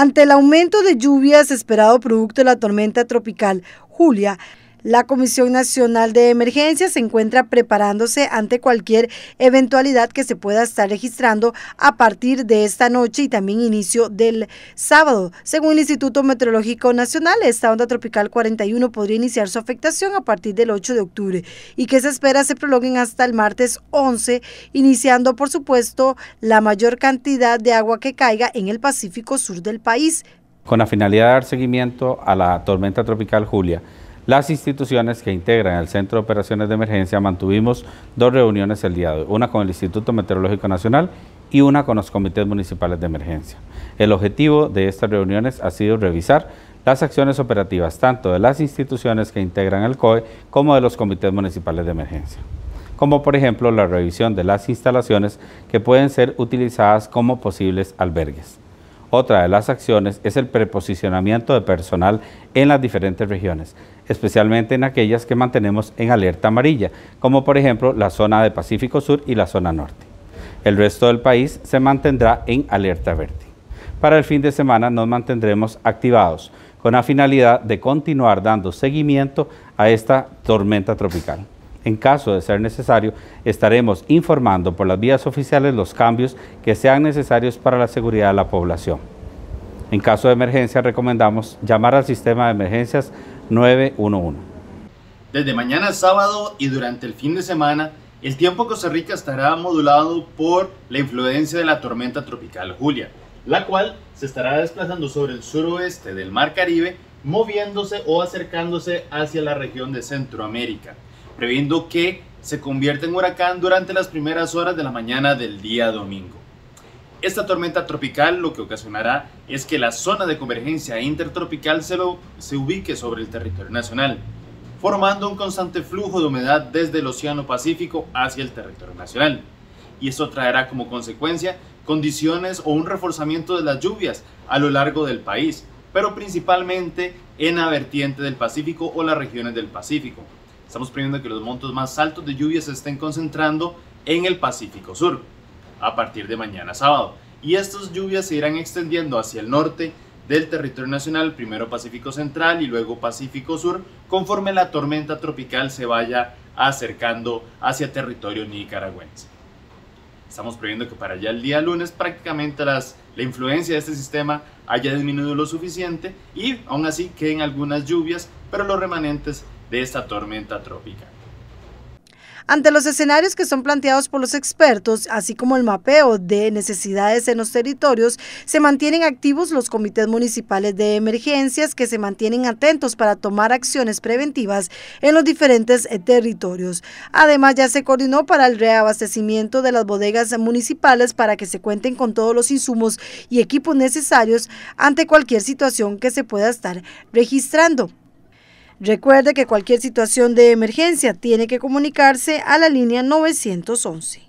Ante el aumento de lluvias esperado producto de la tormenta tropical Julia, la Comisión Nacional de Emergencia se encuentra preparándose ante cualquier eventualidad que se pueda estar registrando a partir de esta noche y también inicio del sábado. Según el Instituto Meteorológico Nacional, esta onda tropical 41 podría iniciar su afectación a partir del 8 de octubre y que se espera se prolonguen hasta el martes 11, iniciando por supuesto la mayor cantidad de agua que caiga en el Pacífico Sur del país. Con la finalidad de dar seguimiento a la tormenta tropical Julia, las instituciones que integran el Centro de Operaciones de Emergencia mantuvimos dos reuniones el día de hoy, una con el Instituto Meteorológico Nacional y una con los comités municipales de emergencia. El objetivo de estas reuniones ha sido revisar las acciones operativas tanto de las instituciones que integran el COE como de los comités municipales de emergencia, como por ejemplo la revisión de las instalaciones que pueden ser utilizadas como posibles albergues. Otra de las acciones es el preposicionamiento de personal en las diferentes regiones, especialmente en aquellas que mantenemos en alerta amarilla, como por ejemplo la zona de Pacífico Sur y la zona norte. El resto del país se mantendrá en alerta verde. Para el fin de semana nos mantendremos activados con la finalidad de continuar dando seguimiento a esta tormenta tropical. En caso de ser necesario, estaremos informando por las vías oficiales los cambios que sean necesarios para la seguridad de la población. En caso de emergencia, recomendamos llamar al sistema de emergencias 911. Desde mañana sábado y durante el fin de semana, el tiempo en Costa Rica estará modulado por la influencia de la tormenta tropical Julia, la cual se estará desplazando sobre el suroeste del Mar Caribe, moviéndose o acercándose hacia la región de Centroamérica previendo que se convierta en huracán durante las primeras horas de la mañana del día domingo. Esta tormenta tropical lo que ocasionará es que la zona de convergencia intertropical se, se ubique sobre el territorio nacional, formando un constante flujo de humedad desde el Océano Pacífico hacia el territorio nacional. Y esto traerá como consecuencia condiciones o un reforzamiento de las lluvias a lo largo del país, pero principalmente en la vertiente del Pacífico o las regiones del Pacífico, Estamos previendo que los montos más altos de lluvia se estén concentrando en el Pacífico Sur a partir de mañana sábado. Y estas lluvias se irán extendiendo hacia el norte del territorio nacional, primero Pacífico Central y luego Pacífico Sur, conforme la tormenta tropical se vaya acercando hacia territorio nicaragüense. Estamos previendo que para ya el día lunes prácticamente las, la influencia de este sistema haya disminuido lo suficiente y aún así queden algunas lluvias, pero los remanentes de esta tormenta trópica. Ante los escenarios que son planteados por los expertos, así como el mapeo de necesidades en los territorios, se mantienen activos los comités municipales de emergencias que se mantienen atentos para tomar acciones preventivas en los diferentes eh, territorios. Además, ya se coordinó para el reabastecimiento de las bodegas municipales para que se cuenten con todos los insumos y equipos necesarios ante cualquier situación que se pueda estar registrando. Recuerde que cualquier situación de emergencia tiene que comunicarse a la línea 911.